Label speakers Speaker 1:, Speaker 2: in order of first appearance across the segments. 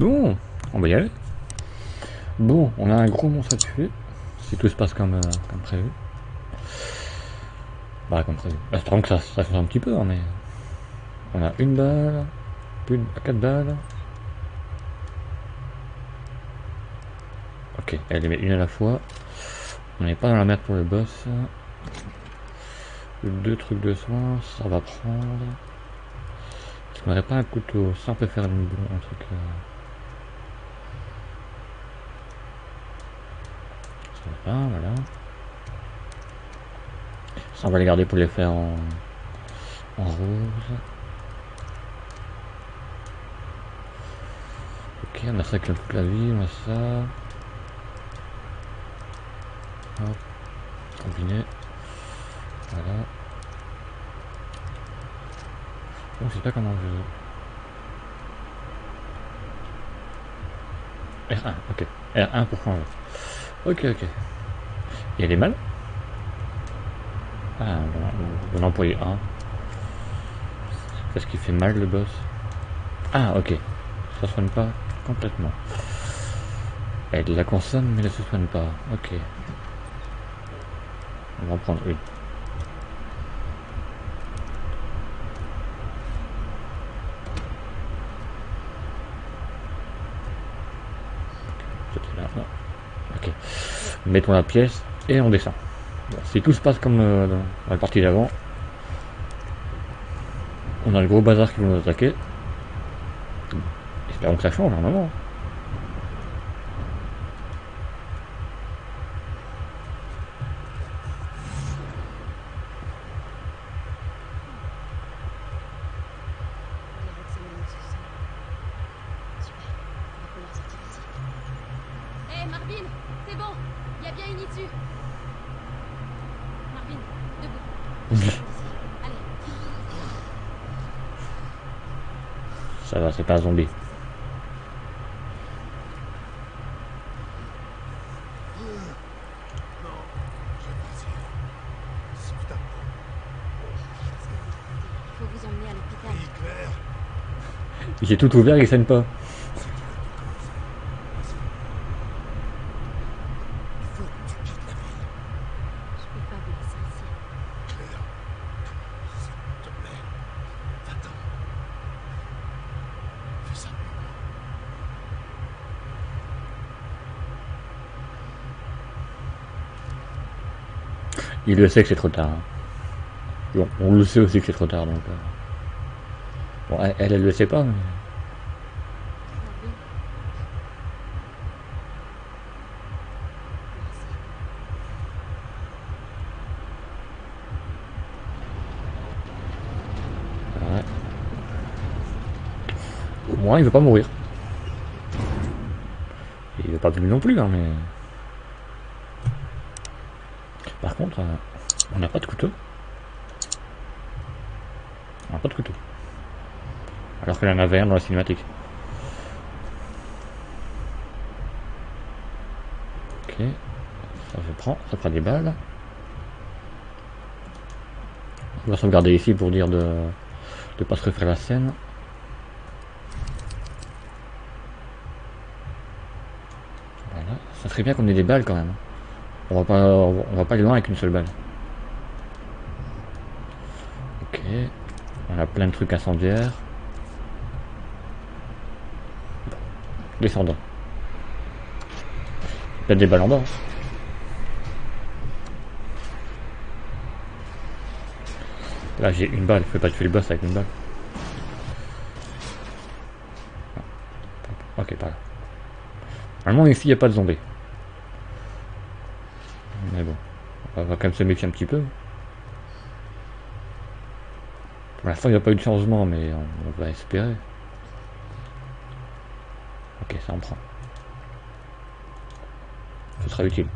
Speaker 1: Bon, on va y aller. Bon, on a un gros monstre à tuer. Si tout se passe comme, euh, prévu. Bah, comme prévu. Espérons que ça, ça change un petit peu, hein, mais. On a une balle. Plus de 4 balles. Ok, elle les met une à la fois. On n'est pas dans la merde pour le boss. Deux trucs de soins, ça va prendre. Qu'on n'aurait pas un couteau Ça, on peut faire un truc. Euh... Voilà. Ça, on va les garder pour les faire en, rose. Ok, on a ça avec toute la vie, on a ça. Hop. Combiné. Voilà. Bon, je sais pas comment je... R1, ok. R1 pour changer. Ok, ok. Il y a des mal Ah, on va employer 1. Parce qu'il fait mal le boss. Ah, ok. Ça soigne pas complètement. Elle la consomme, mais elle se soigne pas. Ok. On va en prendre une. Là. Ok. Mettons la pièce et on descend. si tout se passe comme euh, dans la partie d'avant, on a le gros bazar qui va nous attaquer. Espérons que ça change normalement. C'est pas un zombie. J'ai tout ouvert, il saigne pas. Le sait que c'est trop tard. Bon, on le sait aussi que c'est trop tard, donc... Euh... Bon, elle, elle, le sait pas, mais... Au moins, il veut pas mourir. Il veut pas plus non plus, hein, mais... Par contre, euh, on n'a pas de couteau. On n'a pas de couteau. Alors qu'elle en avait un dans la cinématique. Ok. Ça se prend, ça prend des balles. On va sauvegarder ici pour dire de ne pas se refaire la scène. Voilà. Ça serait bien qu'on ait des balles quand même. On va pas, on va pas aller loin avec une seule balle. On a plein de trucs incendiaires. Descendant. Il y a des balles en bas. Là j'ai une balle, je peux pas tuer le boss avec une balle. Ok, pas là. Normalement ici il n'y a pas de zombies. Mais bon, on va quand même se méfier un petit peu. Pour l'instant, il n'y a pas eu de changement, mais on, va espérer. Ok, ça en prend. Ce sera utile.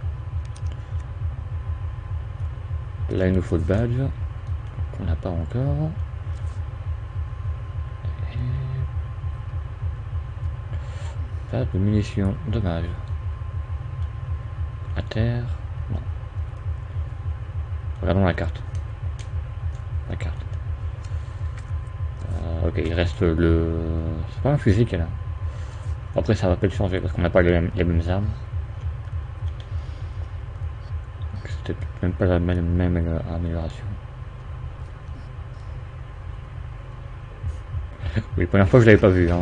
Speaker 1: Là, il nous faut le badge, qu'on n'a pas encore. Pas de munitions, dommage. À terre. Non. Regardons la carte. La carte. Ok, il reste le... C'est pas un fusil qu'elle a. Après, ça va peut-être changer parce qu'on n'a pas les mêmes, les mêmes armes. C'était même pas la même, amélioration. Oui, première fois que je l'avais pas vu. Hein.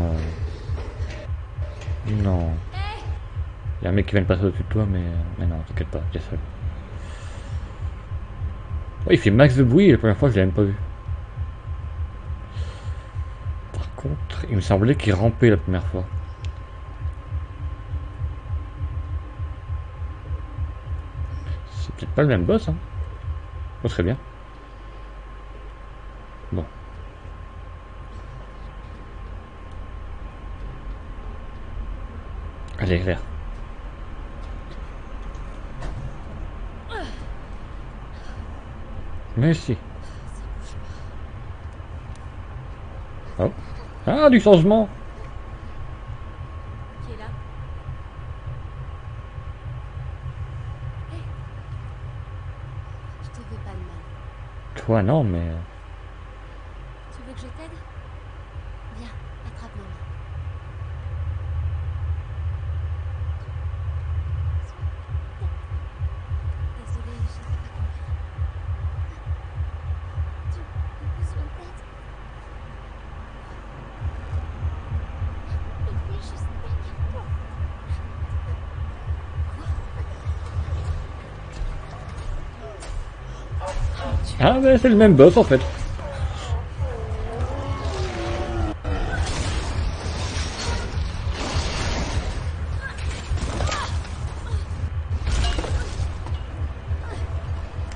Speaker 1: Non. Il y a un mec qui vient de passer au-dessus de toi, mais, mais non, t'inquiète pas, t'es seul. Oui, il fait max de bruit, la première fois je l'ai même pas vu. Par il me semblait qu'il rampait la première fois. C'est peut-être pas le même boss, hein. Oh, bien. Bon. Allez, vert. Merci. Oh. Ah, du changement.
Speaker 2: Qui est là? Hé Je te veux pas de mal.
Speaker 1: Toi, non, mais...
Speaker 2: Tu veux que je t'aide Viens, attrape ma main. Désolée, je n'ai pas compris. Tu as besoin d'aide Il est juste derrière toi.
Speaker 1: Ah, ben c'est le même boss, en fait.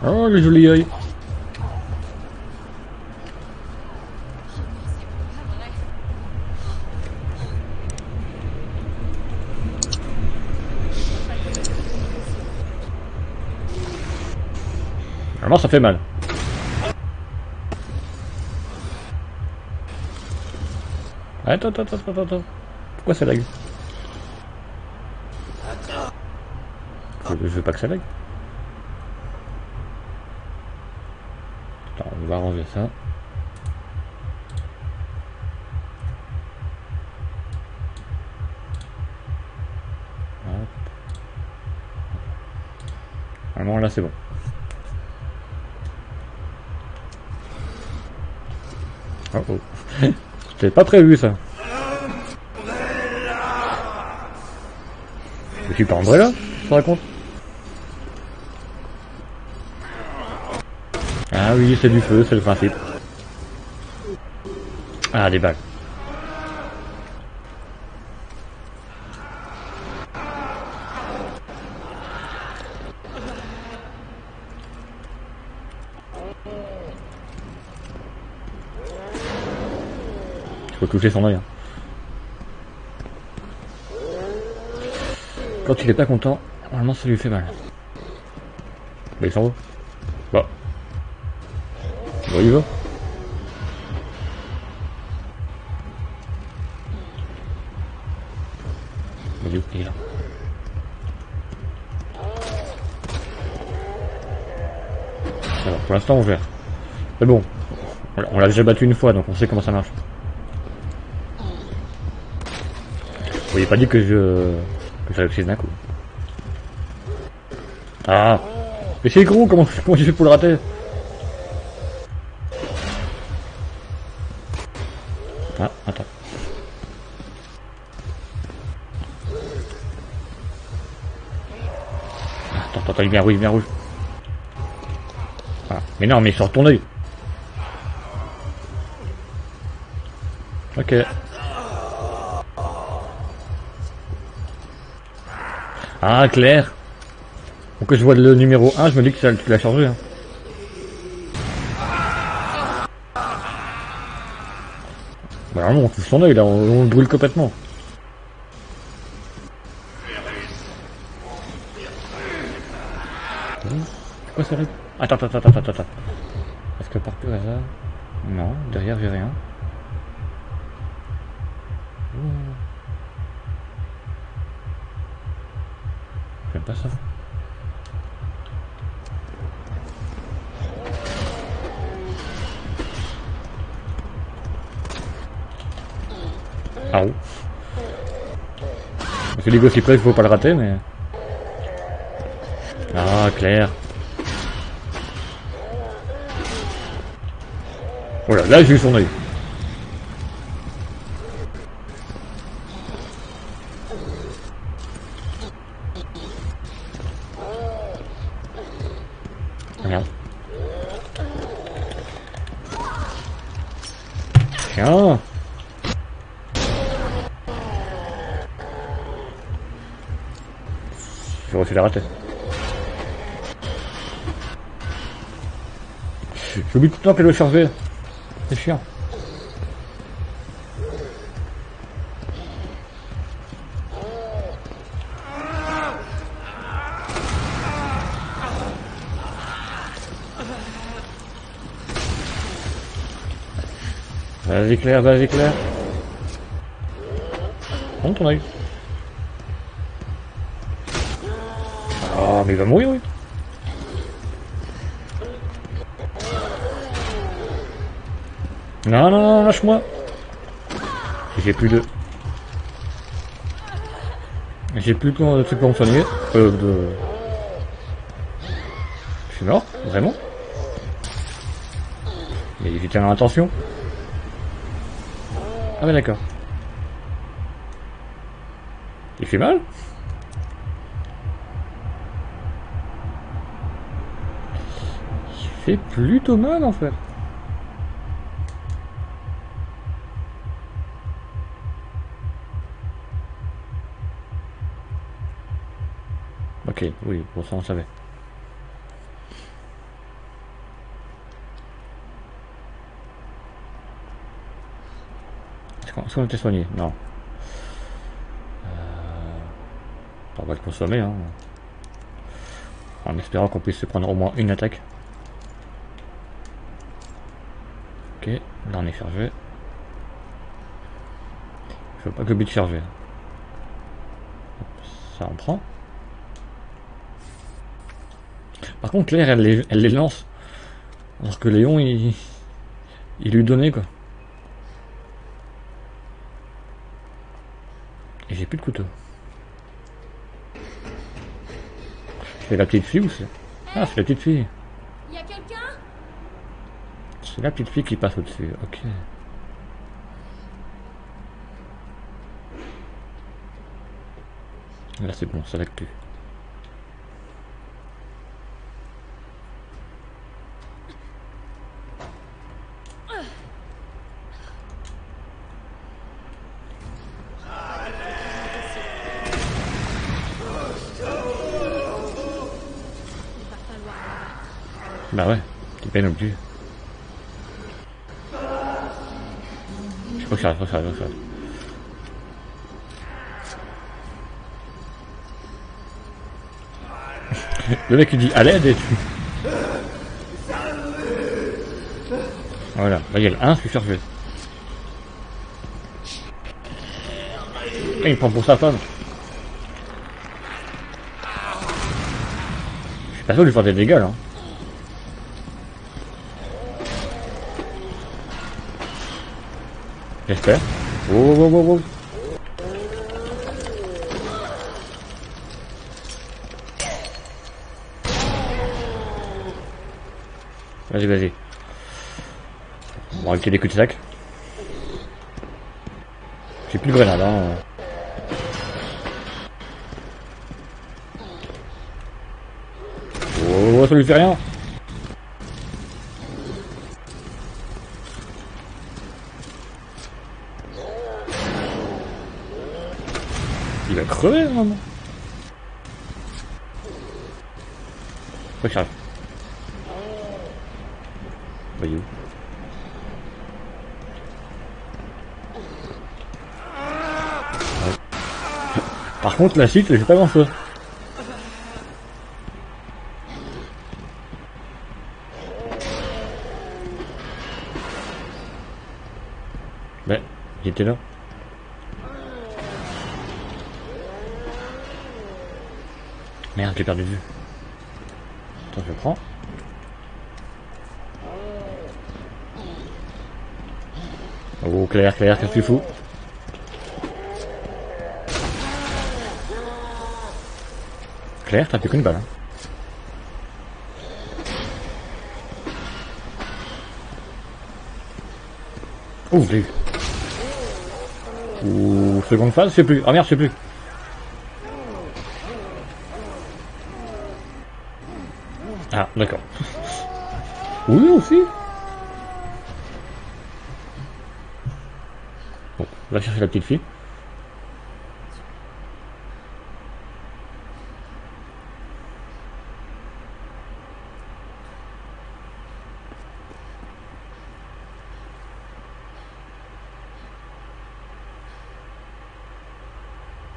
Speaker 1: Oh, le joli œil. Vraiment, ça fait mal. Attends, attends, attends, attends, attends. Pourquoi ça lag je, je veux pas que ça lag. Attends, on va arranger ça. Normalement là c'est bon. Oh oh. J'avais pas prévu ça. Je suis pas André là Tu te racontes Ah oui, c'est du feu, c'est le principe. Ah, des balles. Faut toucher son œil. hein. Quand il est pas content, normalement ça lui fait mal. Bah il s'en va. Bah. Il va. Pour l'instant on gère. Mais bon, on l'a déjà battu une fois donc on sait comment ça marche. Vous voyez pas dit que je que réussisse d'un coup. Ah Mais c'est gros, comment, comment j'ai fait pour le rater? Ah, attends. Attends, attends, il bien rouge, il bien rouge. Ah, mais non, mais sors ton œil. Ok. Ah, Claire. Pour que je vois le numéro 1, je me dis que ça, tu l'as changé. Hein. Bah vraiment, on touche son œil là, on, le brûle complètement. Pourquoi ça arrive Attends, attends, attends, attends, attends. Est-ce que par hasard? Non, derrière j'ai rien. Pas ça. Ah oh. Tu dis aussi près, il faut pas le rater, mais... Ah, Claire. Voilà, là j'ai eu son œil. J'oublie tout le temps qu'elle veut charger. C'est chiant. Vas-y Claire, vas-y Claire. Prends ton œil. Oh, mais il va mourir, oui. Non, non, non, lâche-moi. J'ai plus de... J'ai plus de trucs pour me soigner. Euh, de... Je suis mort Vraiment Mais j'ai tellement attention. Ah ouais, d'accord. Il fait mal Il fait plutôt mal en fait. Oui, pour ça on savait. Est-ce qu'on était soigné? Non. Euh, on va le consommer, hein. En espérant qu'on puisse se prendre au moins une attaque. Ok, là on est chargé. Je veux pas que le but chargé. Ça on prend. Par contre, Claire, elle les, elle les lance. Alors que Léon, il, il lui donnait, quoi. Et j'ai plus de couteau. C'est la petite fille ou c'est... Ah, c'est la petite fille.
Speaker 2: Y a quelqu'un?
Speaker 1: C'est la petite fille qui passe au-dessus. Ok. Là, c'est bon, ça l'actu. Bah ouais, t'es pas non plus. Je crois que ça arrive, je crois que ça arrive, je crois que ça arrive. Le mec il dit à l'aide et tu... Voilà, là il y a le 1, je suis chargé. Et il prend pour sa femme. Je suis pas sûr de lui faire des dégâts là. J'espère. Oh, oh. Vas-y, vas-y. On va éviter des coups de sac. J'ai plus de grenade, hein. Oh, ça lui fait rien. Crever, vraiment. Par contre, la suite, j'ai pas grand chose. Ben, il était là. Merde, j'ai perdu de vue. Attends, je le prends. Oh, Claire, Claire, qu'est-ce que tu fous? Claire, t'as plus qu'une balle. Hein. Ouh, j'ai eu. Ouh, seconde phase, je sais plus. Ah merde, je sais plus. Ah, d'accord. Oui, aussi. Bon, on va chercher la petite fille.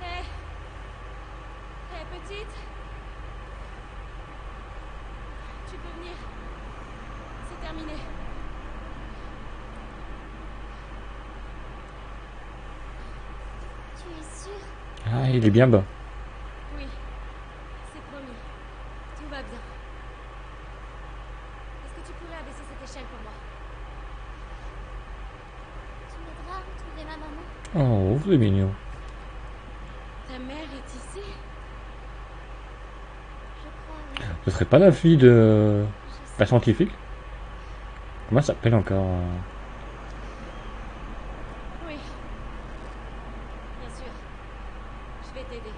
Speaker 2: Hé Hé, petite Tu peux venir. C'est terminé. Tu es sûre
Speaker 1: Ah, il est bien bas.
Speaker 2: Oui. C'est promis. Tout va bien. Est-ce que tu pourrais abaisser cette échelle pour moi? Tu m'aideras à retrouver ma maman?
Speaker 1: Oh, c'est mignon.
Speaker 2: Ta mère est ici
Speaker 3: Je crois.
Speaker 1: Ce serait pas la fille de la scientifique? Comment ça s'appelle encore euh
Speaker 2: Oui. Bien sûr. Je vais t'aider.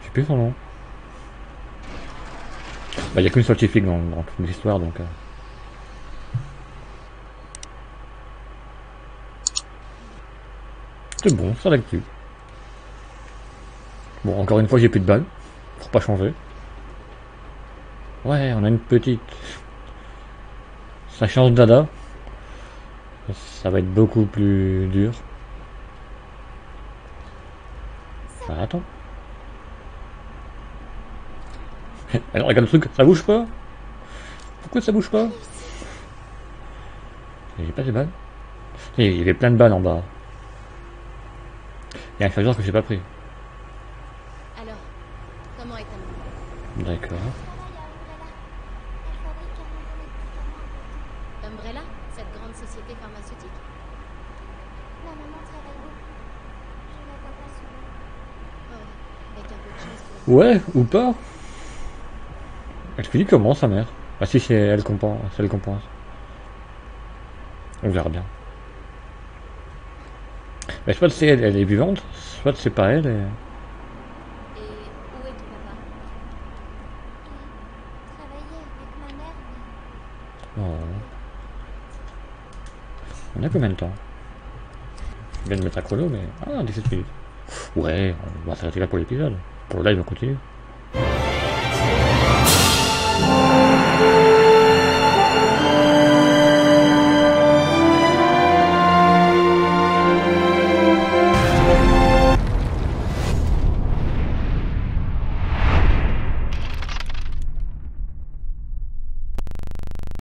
Speaker 1: Je plus son nom. Bah, il y a qu'une scientifique dans, dans l'histoire, donc... euh. C'est bon, ça l'actu. Bon, encore une fois, j'ai plus de balles. Pour pas changer. Ouais, on a une petite. Ça change d'Ada. Ça va être beaucoup plus dur. Attends. Alors, regarde le truc, ça bouge pas Pourquoi ça bouge pas J'ai pas de balles. Il y avait plein de balles en bas. Il y a un chargeur que j'ai pas pris.
Speaker 2: Alors, comment est ta
Speaker 1: D'accord.
Speaker 3: Umbrella.
Speaker 2: Cette grande société pharmaceutique
Speaker 3: Ma maman travaille beaucoup. Je la vois pas souvent.
Speaker 2: Oh, avec un peu de chance.
Speaker 1: Ouais, ou pas Elle dit comment sa mère? Ah si, c'est elle compense, c'est elle compense. On verra bien. Mais soit c'est elle, elle est vivante, soit c'est pas elle. Et... Oh. On a combien de temps? Je viens de mettre un chrono, mais... Ah, 17 minutes. Ouais, on va s'arrêter là pour l'épisode. Pour le live, on continue.